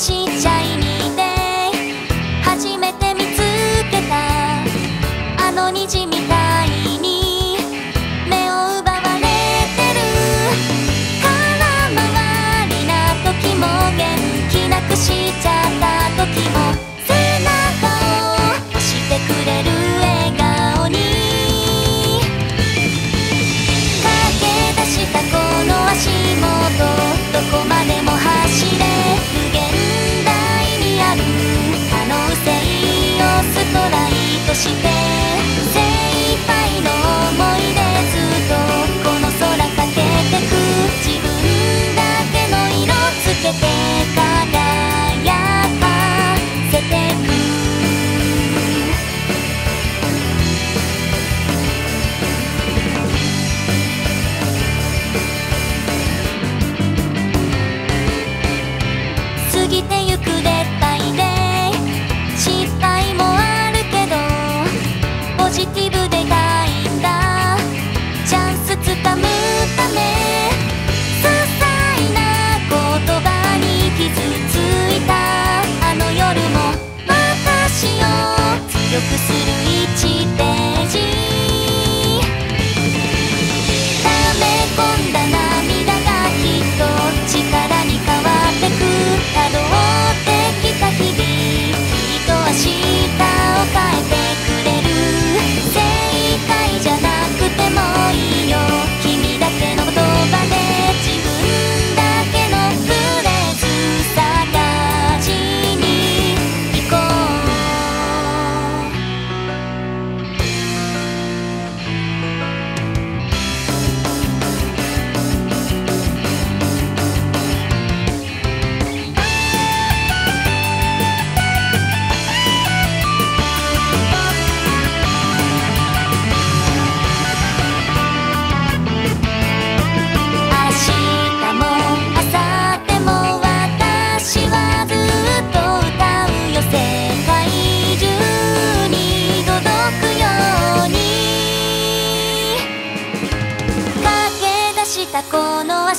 しシ初めて見つけた。あのにじみジティブでたいんだ。チャンスつかむため些細な言葉に傷ついた。あの夜も私を強くする。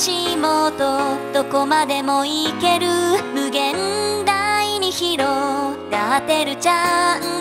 足元どこまでも行ける。無限大に広がってるチャンス。